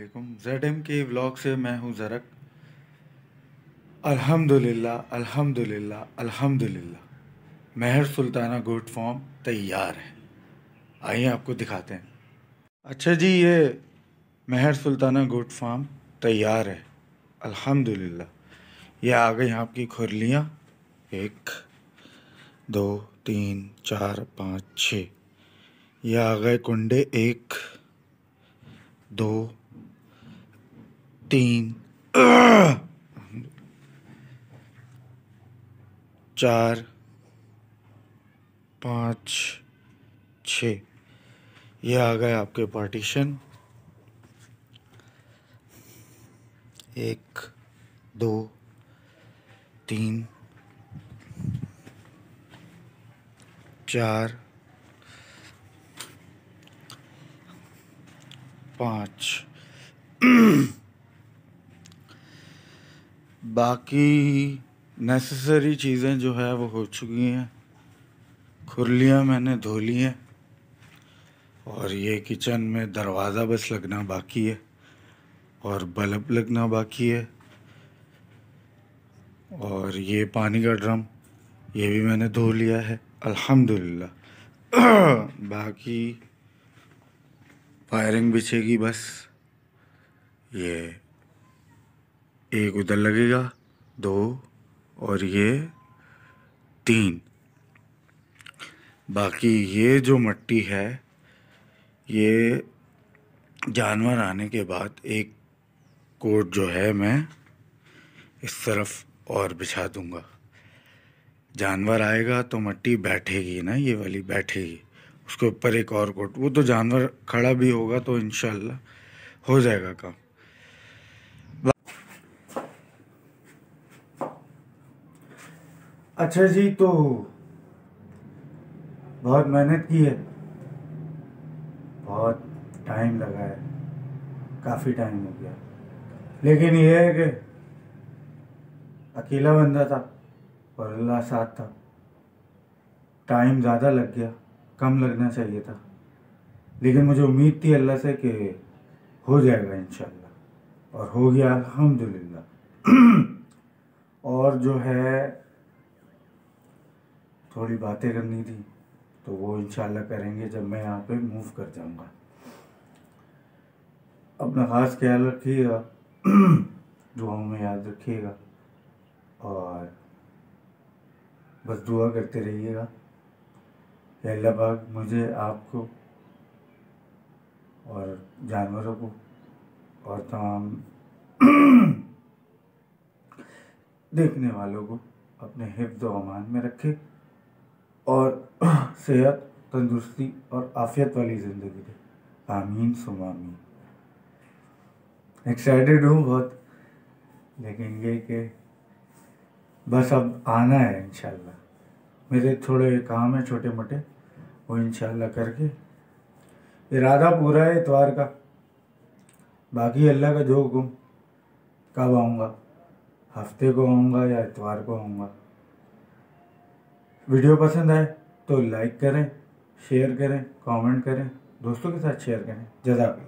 वालेकुम Z M के vlog से मैं हूँ ज़रक अल्हम्दुलिल्लाह अल्हम्दुलिल्लाह अल्हम्दुलिल्लाह। महर सुल्ताना गुड फॉर्म तैयार है। आइए आपको दिखाते हैं। अच्छा जी, ये महर सुल्ताना गुड फॉर्म तैयार है। अल्हम्दुलिल्लाह। ये आ गई आपकी खुरलियाँ। एक, दो, तीन, चार, पाँच, छ। ये आ गए कुंडे एक, दो तीन चार पाँच छ ये आ गए आपके पार्टीशन एक दो तीन चार पाँच। बाकी नेसेसरी चीज़ें जो है वो हो चुकी हैं। खुरलियाँ मैंने धो ली हैं और ये किचन में दरवाज़ा बस लगना बाकी है और बल्ब लगना बाकी है और ये पानी का ड्रम, ये भी मैंने धो लिया है, अल्हम्दुलिल्लाह। बाकी फायरिंग बिछेगी बस। ये एक उधर लगेगा, दो, और ये तीन। बाकी ये जो मट्टी है, ये जानवर आने के बाद एक कोट जो है मैं इस तरफ़ और बिछा दूँगा। जानवर आएगा तो मट्टी बैठेगी ना, ये वाली बैठेगी। उसके ऊपर एक और कोट, वो तो जानवर खड़ा भी होगा तो इनशाला हो जाएगा काम। अच्छा जी तो बहुत मेहनत की है। बहुत टाइम लगा है। काफ़ी टाइम हो गया। लेकिन ये है कि अकेला बंदा था और अल्लाह साथ था। टाइम ज़्यादा लग गया, कम लगना चाहिए था। लेकिन मुझे उम्मीद थी अल्लाह से कि हो जाएगा इन और हो गया, अल्हम्दुलिल्लाह। और जो है थोड़ी बातें करनी थी तो वो इंशाल्लाह करेंगे जब मैं यहाँ पे मूव कर जाऊँगा। अपना ख़ास ख्याल रखिएगा, दुआओं में याद रखिएगा और बस दुआ करते रहिएगा। अल्लाह पाक मुझे, आपको और जानवरों को और तमाम देखने वालों को अपने हिफ्ज अमान में रखे। और सेहत, तंदुरुस्ती और आफियत वाली ज़िंदगी दे आमीन सुमामीन एक्साइटेड हूँ बहुत, लेकिन ये कि बस अब आना है इंशाल्लाह। मेरे थोड़े काम है छोटे मोटे वो इंशाल्लाह करके। इरादा पूरा है इतवार का। बाकी अल्लाह का जो हुक्म, कब आऊँगा? हफ़्ते को आऊँगा या इतवार को आऊँगा? वीडियो पसंद आए तो लाइक करें, शेयर करें, कमेंट करें, दोस्तों के साथ शेयर करें। जजाक